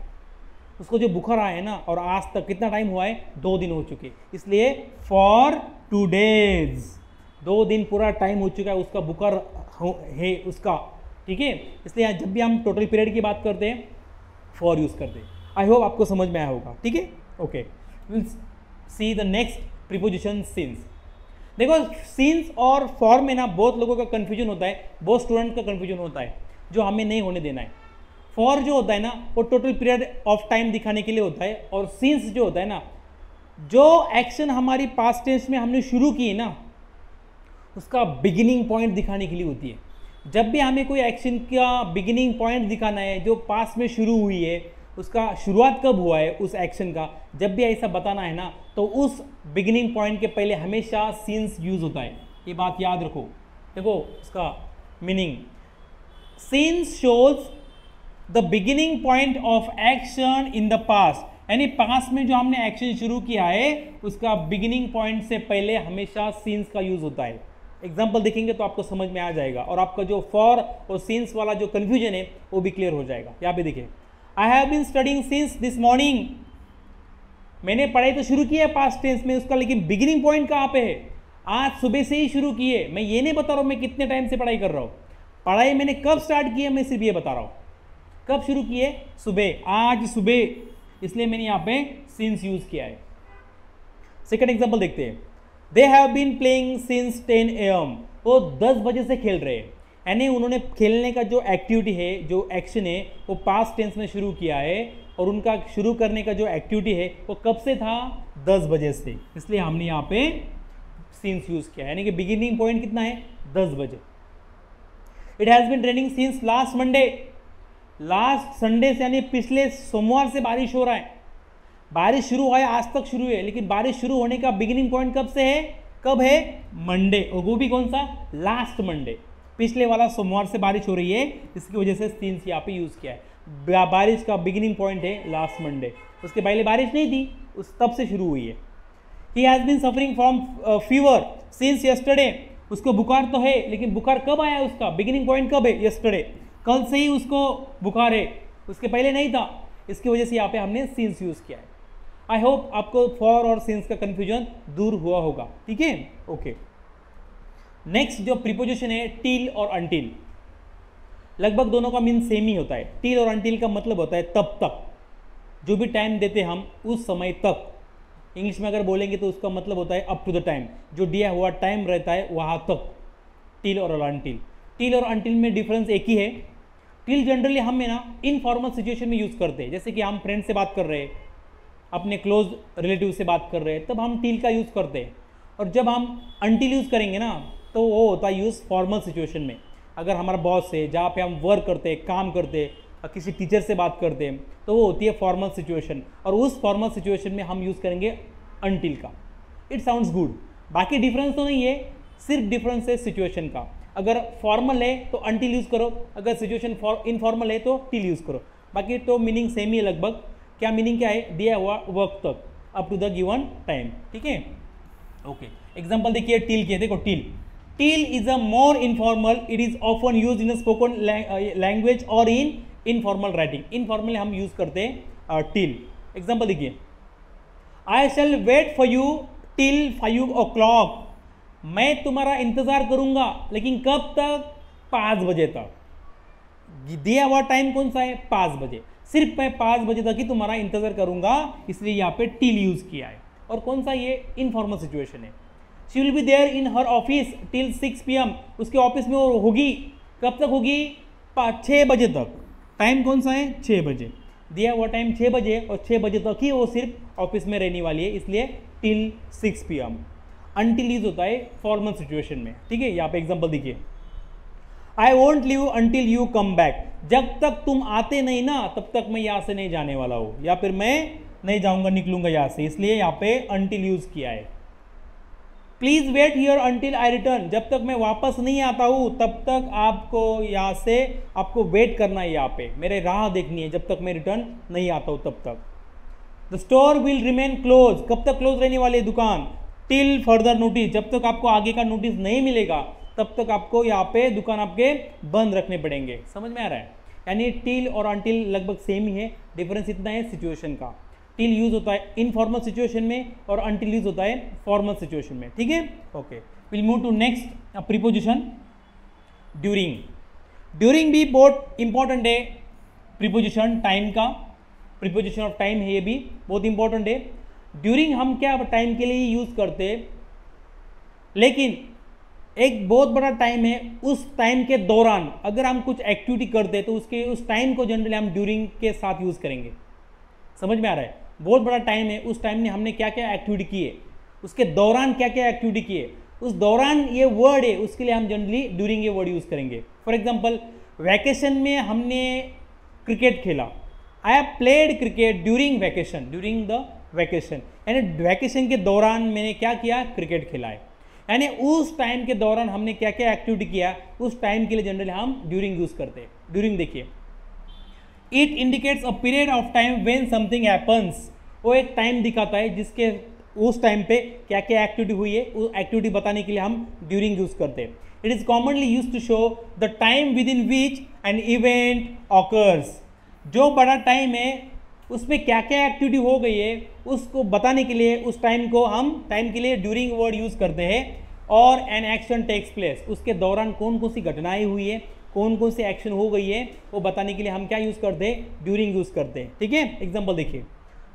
Speaker 1: उसको जो बुखार आया है ना, और आज तक कितना टाइम हुआ है? दो दिन हो चुके। इसलिए फॉर टू डेज़ दो दिन पूरा टाइम हो चुका है, उसका बुखार है उसका। ठीक है? इसलिए यहाँ जब भी हम टोटल पीरियड की बात करते हैं फॉर यूज़ करते हैं। आई होप आपको समझ में आया होगा, ठीक है? Okay see the next preposition since देखो सीन्स और फॉर में ना बहुत लोगों का कन्फ्यूज़न होता है, बहुत स्टूडेंट का कन्फ्यूज़न होता है, जो हमें नहीं होने देना है। फॉर जो होता है ना, वो टोटल पीरियड ऑफ़ टाइम दिखाने के लिए होता है, और सीन्स जो होता है ना, जो एक्शन हमारी पास्ट टेंस में हमने शुरू की है ना, उसका बिगिनिंग पॉइंट दिखाने के लिए होती है। जब भी हमें कोई एक्शन का बिगिनिंग पॉइंट दिखाना है, जो पास में शुरू हुई है, उसका शुरुआत कब हुआ है, उस एक्शन का, जब भी ऐसा बताना है ना तो उस बिगिनिंग पॉइंट के पहले हमेशा सीन्स यूज़ होता है। ये बात याद रखो। देखो, उसका meaning since shows the beginning point of action in the past यानी पास्ट में जो हमने एक्शन शुरू किया है, उसका बिगिनिंग पॉइंट से पहले हमेशा सीन्स का यूज़ होता है। एग्ज़ाम्पल देखेंगे तो आपको समझ में आ जाएगा और आपका जो फॉर और सीन्स वाला जो कन्फ्यूज़न है, वो भी क्लियर हो जाएगा। यहाँ पे देखिए। I have been studying since this morning मैंने पढ़ाई तो शुरू की है पास्ट टेंस में, उसका लेकिन बिगिनिंग पॉइंट कहाँ पे है? आज सुबह से ही शुरू की है। मैं ये नहीं बता रहा हूँ मैं कितने टाइम से पढ़ाई कर रहा हूँ। पढ़ाई मैंने कब स्टार्ट की है, मैं सिर्फ़ ये बता रहा हूँ। कब शुरू की है? सुबह। आज सुबह। इसलिए मैंने यहाँ पे सिंस यूज़ किया है। सेकेंड एग्ज़ाम्पल देखते हैं। They have been playing since ten AM वो दस बजे से खेल रहे हैं। यानी उन्होंने खेलने का जो एक्टिविटी है, जो एक्शन है, वो पास्ट टेंस में शुरू किया है और उनका शुरू करने का जो एक्टिविटी है, वो कब से था? दस बजे से। इसलिए हमने यहाँ पे सीन्स यूज़ किया यानी कि बिगिनिंग पॉइंट कितना है? दस बजे। It has been raining since last Monday last Sunday से यानी पिछले सोमवार से बारिश हो रहा है। बारिश शुरू हुआ है, आज तक शुरू है, लेकिन बारिश शुरू होने का बिगिनिंग पॉइंट कब से है? कब है? मंडे और वो भी कौन सा? लास्ट मंडे पिछले वाला सोमवार से बारिश हो रही है, इसकी वजह से तीन से यहाँ पे यूज़ किया है। बारिश का बिगिनिंग पॉइंट है लास्ट मंडे उसके पहले बारिश नहीं थी, उस तब से शुरू हुई है। He has been suffering from fever since yesterday उसको बुखार तो है, लेकिन बुखार कब आया उसका? बिगिनिंग पॉइंट कब है? यस्टरडे कल से ही उसको बुखार है। उसके पहले नहीं था, इसकी वजह से यहाँ पे हमने सीन्स यूज़ किया है। आई होप आपको फॉर और सिंस का कंफ्यूजन दूर हुआ होगा। ठीक है? ओके नेक्स्ट जो प्रीपोजिशन है टील और अनटिल लगभग दोनों का मीन सेम ही होता है। टील और अनटिल का मतलब होता है तब तक। जो भी टाइम देते हम, उस समय तक। इंग्लिश में अगर बोलेंगे तो उसका मतलब होता है अप टू द टाइम जो दिया हुआ टाइम रहता है, वहाँ तक। टिल और अनटिल टिल और अनटिल में डिफरेंस एक ही है। टिल जनरली हम ना इनफॉर्मल सिचुएशन में यूज़ करते हैं। जैसे कि हम फ्रेंड से बात कर रहे हैं। अपने क्लोज रिलेटिव से बात कर रहे हैं, तब हम टील का यूज़ करते हैं। और जब हम अनटिल यूज़ करेंगे ना तो वो होता है यूज़ फॉर्मल सिचुएशन में। अगर हमारा बॉस है, जहाँ पे हम वर्क करते हैं, काम करते हैं किसी टीचर से बात करते हैं तो वो होती है फॉर्मल सिचुएशन और उस फॉर्मल सिचुएशन में हम यूज़ करेंगे अनटिल का। इट साउंड्स गुड बाकी डिफरेंस तो नहीं है, सिर्फ़ डिफरेंस है सिचुएशन का। अगर फॉर्मल है तो अनटिल यूज़ करो। अगर सिचुएशन इनफॉर्मल है तो टिल यूज़ करो। बाकी तो मीनिंग सेम ही है लगभग। क्या मीनिंग क्या है? दिया हुआ वर्क तक up to the given time ठीक है? ओके एग्ज़ाम्पल देखिए टिल के देखो till till is a more informal it is often use in spoken language और इन इनफॉर्मल राइटिंग इनफॉर्मल हम यूज़ करते हैं टिल एग्ज़ाम्पल देखिए. I shall wait for you till five o'clock मैं तुम्हारा इंतज़ार करूँगा, लेकिन कब तक? पाँच बजे तक. दिया हुआ टाइम कौन सा है? पाँच बजे. सिर्फ़ मैं पाँच बजे तक ही तुम्हारा इंतज़ार करूँगा, इसलिए यहाँ पे टिल यूज़ किया है। और कौन सा ये इनफॉर्मल सिचुएशन है? She will be there in her office till six P उसके ऑफ़िस में वो होगी। कब तक होगी? छः बजे तक। टाइम कौन सा है? छः बजे। दिया हुआ टाइम छः बजे, और छः बजे तक ही वो सिर्फ़ ऑफ़िस में रहने वाली है, इसलिए till six P M until use होता है फॉर्मल सिचुएशन में। ठीक है? यहाँ पे एग्ज़ाम्पल देखिए। I want live until you come back जब तक तुम आते नहीं ना, तब तक मैं यहाँ से नहीं जाने वाला हूँ। या फिर मैं नहीं जाऊँगा, निकलूँगा यहाँ से। इसलिए यहाँ पे अनटिल यूज़ किया है। Please wait here until I return जब तक मैं वापस नहीं आता हूँ, तब तक आपको यहाँ से, आपको वेट करना है यहाँ पे। मेरे राह देखनी है जब तक मैं रिटर्न नहीं आता हूँ, तब तक। The store will remain close कब तक क्लोज रहने वाली दुकान? टिल फर्दर नोटिस जब तक आपको आगे का नोटिस नहीं मिलेगा तब तक आपको यहाँ पे दुकान आपके बंद रखने पड़ेंगे। समझ में आ रहा है? यानी टिल और अनटिल लगभग सेम ही है। डिफरेंस इतना है सिचुएशन का। टिल यूज़ होता है इनफॉर्मल सिचुएशन में और अनटिल यूज़ होता है फॉर्मल सिचुएशन में। ठीक है? Okay will move to next preposition during during भी बहुत इंपॉर्टेंट है प्रीपोजिशन टाइम का। प्रीपोजिशन ऑफ़ टाइम है ये भी बहुत इंपॉर्टेंट है। ड्यूरिंग हम क्या टाइम के लिए यूज़ करते? लेकिन एक बहुत बड़ा टाइम है उस टाइम के दौरान, अगर हम कुछ एक्टिविटी करते हैं तो उसके, उस टाइम को जनरली हम ड्यूरिंग के साथ यूज़ करेंगे। समझ में आ रहा है? बहुत बड़ा टाइम है, उस टाइम में हमने क्या क्या एक्टिविटी किए? उसके दौरान क्या क्या एक्टिविटी किए? उस दौरान ये वर्ड है, उसके लिए हम जनरली ड्यूरिंग ये वर्ड यूज़ करेंगे। फॉर एग्ज़ाम्पल वैकेशन में हमने क्रिकेट खेला। I have played cricket during vacation during the vacation यानी वैकेशन के दौरान मैंने क्या किया? क्रिकेट खेला है। यानी उस टाइम के दौरान हमने क्या क्या एक्टिविटी किया, उस टाइम के लिए जनरली हम ड्यूरिंग यूज़ करते हैं। ड्यूरिंग देखिए। It indicates a period of time when something happens वो एक टाइम दिखाता है जिसके उस टाइम पे क्या क्या एक्टिविटी हुई है, उस एक्टिविटी बताने के लिए हम ड्यूरिंग यूज़ करते हैं। It is commonly use to show the time within which an event occurs जो बड़ा टाइम है उसमें क्या क्या एक्टिविटी हो गई है, उसको बताने के लिए उस टाइम को हम टाइम के लिए ड्यूरिंग वर्ड यूज़ करते हैं और एन एक्शन टेक्स प्लेस उसके दौरान कौन कौन सी घटनाएँ हुई है कौन कौन सी एक्शन हो गई है, वो बताने के लिए हम क्या यूज़ करते हैं? ड्यूरिंग यूज़ करते हैं. ठीक है? एग्ज़ाम्पल देखिए.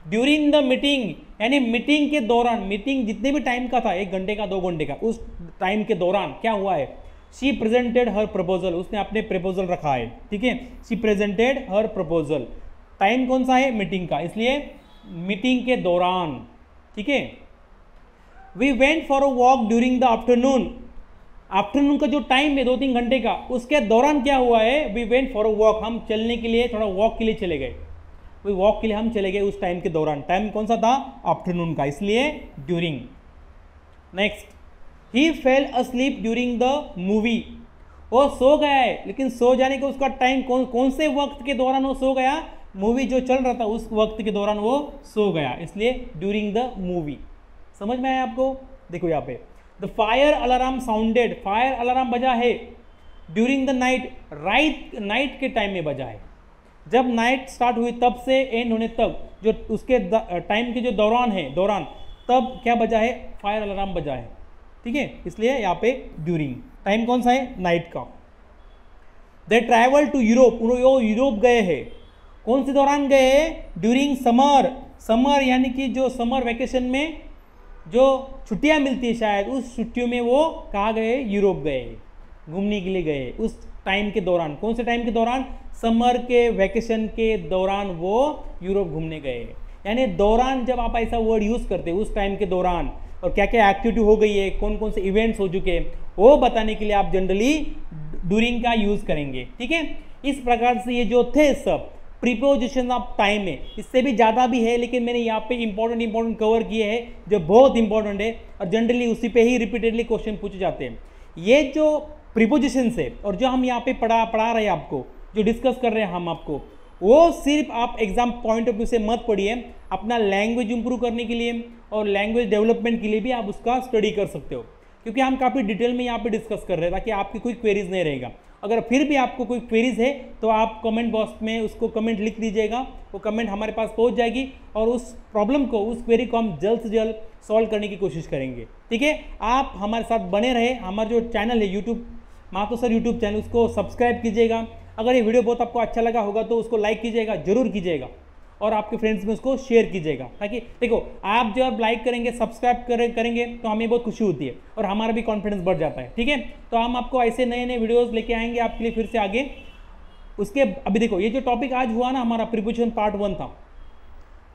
Speaker 1: ड्यूरिंग द मीटिंग यानी मीटिंग के दौरान मीटिंग जितने भी टाइम का था, एक घंटे का, दो घंटे का, उस टाइम के दौरान क्या हुआ है? शी प्रेजेंटेड हर प्रपोजल उसने अपने प्रपोजल रखा है. ठीक है? She presented her proposal time कौन सा है? मीटिंग का। इसलिए मीटिंग के दौरान, ठीक है? We went for a walk during the afternoon afternoon का जो टाइम है दो तीन घंटे का, उसके दौरान क्या हुआ है? We went for a walk हम चलने के लिए, थोड़ा वॉक के लिए चले गए। वही वॉक के लिए हम चले गए उस टाइम के दौरान। टाइम कौन सा था? आफ्टरनून का। इसलिए during next he fell asleep during the movie वो सो गया है, लेकिन सो जाने का उसका टाइम कौन कौन से वक्त के दौरान वो सो गया? मूवी जो चल रहा था उस वक्त के दौरान वो सो गया, इसलिए ड्यूरिंग द मूवी समझ में आया आपको? देखो यहाँ पे। The fire alarm sounded fire alarm बजा है। During the night right night के टाइम में बजा है। जब नाइट स्टार्ट हुई तब से एंड होने तक, जो उसके टाइम के जो दौरान है, दौरान, तब क्या बजा है? फायर अलार्म बजा है। ठीक है? इसलिए यहाँ पे ड्यूरिंग टाइम कौन सा है? नाइट का। They travel to Europe Europe गए हैं। कौन से दौरान गए? ड्यूरिंग समर समर यानी कि जो समर वैकेशन में जो छुट्टियाँ मिलती है शायद, उस छुट्टियों में वो कहाँ गए? यूरोप गए। घूमने के लिए गए। उस टाइम के दौरान। कौन से टाइम के दौरान? समर के वैकेशन के दौरान वो यूरोप घूमने गए। यानी दौरान जब आप ऐसा वर्ड यूज़ करते उस टाइम के दौरान, और क्या क्या एक्टिविटी हो गई है कौन कौन से इवेंट्स हो चुके हैं, वो बताने के लिए आप जनरली ड्यूरिंग का यूज़ करेंगे। ठीक है? इस प्रकार से ये जो थे सब प्रिपोजिशन ऑफ़ टाइम है। इससे भी ज़्यादा भी है, लेकिन मैंने यहाँ पे इंपॉर्टेंट इंपॉर्टेंट कवर किए हैं, जो बहुत इंपॉर्टेंट है, और जनरली उसी पे ही रिपीटेडली क्वेश्चन पूछे जाते हैं। ये जो प्रिपोजिशन है, और जो हम यहाँ पे पढ़ा पढ़ा रहे हैं आपको, जो डिस्कस कर रहे हैं हम आपको, वो सिर्फ़ आप एग्ज़ाम पॉइंट ऑफ़ व्यू से मत पढ़िए, अपना लैंग्वेज इंप्रूव करने के लिए और लैंग्वेज डेवलपमेंट के लिए भी आप उसका स्टडी कर सकते हो। क्योंकि हम काफ़ी डिटेल में यहाँ पे डिस्कस कर रहे हैं, ताकि आपकी कोई क्वेरीज नहीं रहेगा। अगर फिर भी आपको कोई क्वेरीज है तो आप कमेंट बॉक्स में उसको कमेंट लिख दीजिएगा। वो कमेंट हमारे पास पहुँच जाएगी और उस प्रॉब्लम को, उस क्वेरी को हम जल्द से जल्द सॉल्व करने की कोशिश करेंगे। ठीक है? आप हमारे साथ बने रहे। हमारा जो चैनल है यूट्यूब मातो सर यूट्यूब चैनल उसको सब्सक्राइब कीजिएगा। अगर ये वीडियो बहुत आपको अच्छा लगा होगा तो उसको लाइक कीजिएगा, ज़रूर कीजिएगा। और आपके फ्रेंड्स में उसको शेयर कीजिएगा। ताकि देखो, आप जब लाइक करेंगे सब्सक्राइब करें, करेंगे तो हमें बहुत खुशी होती है और हमारा भी कॉन्फिडेंस बढ़ जाता है, ठीक है? तो हम आपको ऐसे नए नए वीडियोस लेके आएँगे आपके लिए फिर से आगे। उसके, अभी देखो, ये जो टॉपिक आज हुआ ना, हमारा प्रिपोजिशन पार्ट वन था।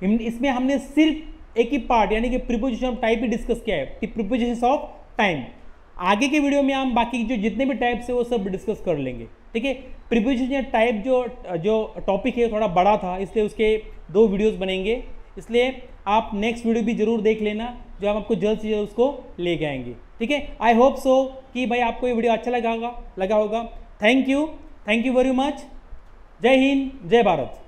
Speaker 1: इसमें हमने सिर्फ़ एक ही पार्ट यानी कि प्रिपोजिशन ऑफ़ टाइप ही डिस्कस किया है प्रिपोजिशन ऑफ़ टाइम आगे के वीडियो में हम बाकी जो जितने भी टाइप्स है, वो सब डिस्कस कर लेंगे, ठीक है? प्रिपोजिशन टाइप जो जो टॉपिक है थोड़ा बड़ा था, इसलिए उसके दो वीडियोस बनेंगे। इसलिए आप नेक्स्ट वीडियो भी ज़रूर देख लेना, जो हम आपको जल्द से जल्द उसको लेके आएँगे। ठीक है? आई होप सो कि भाई आपको ये वीडियो अच्छा लगा होगा लगा होगा। Thank you thank you very much जय हिंद, जय भारत।